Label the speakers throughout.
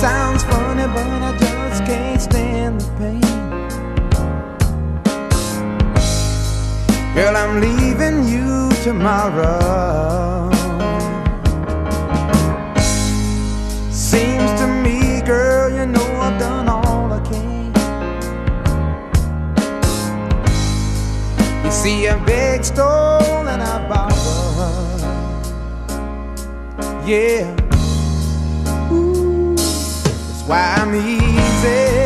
Speaker 1: Sounds funny, but I just can't stand the pain. Girl, I'm leaving you tomorrow. Seems to me, girl, you know I've done all I can. You see, I begged, stole, and I borrowed. Yeah. Why I'm easy.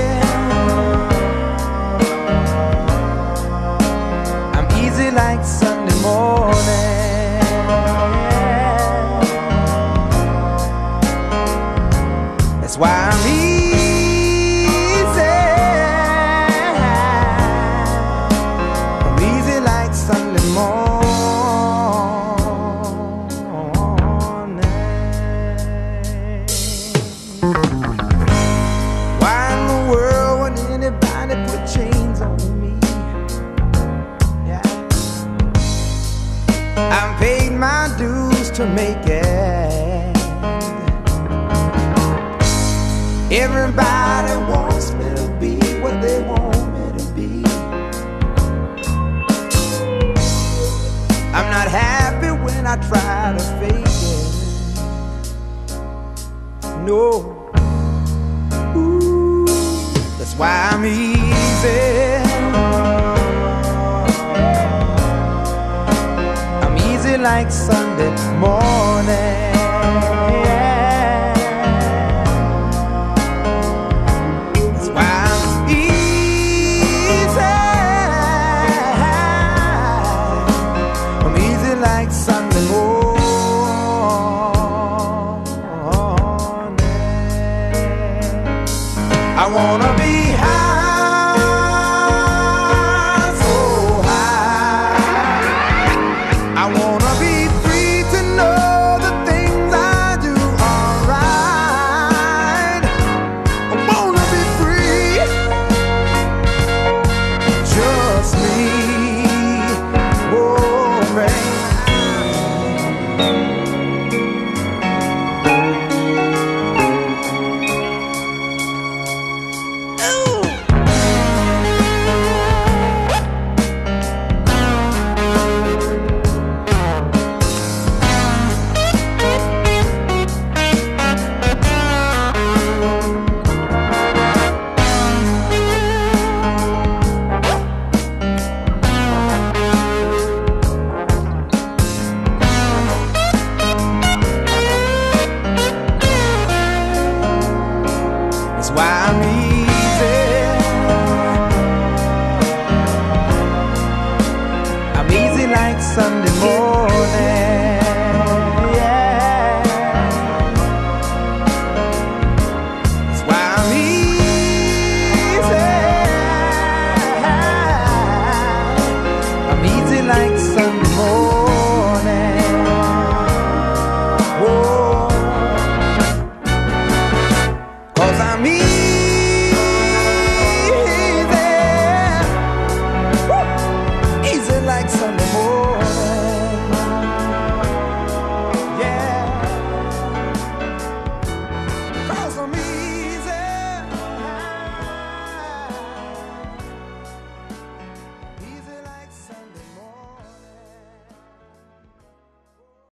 Speaker 1: To make it. Everybody wants me to be what they want me to be. I'm not happy when I try to fake it. No. Ooh, that's why I'm easy. I'm easy like Sunday Sunday morning. I wanna be high. why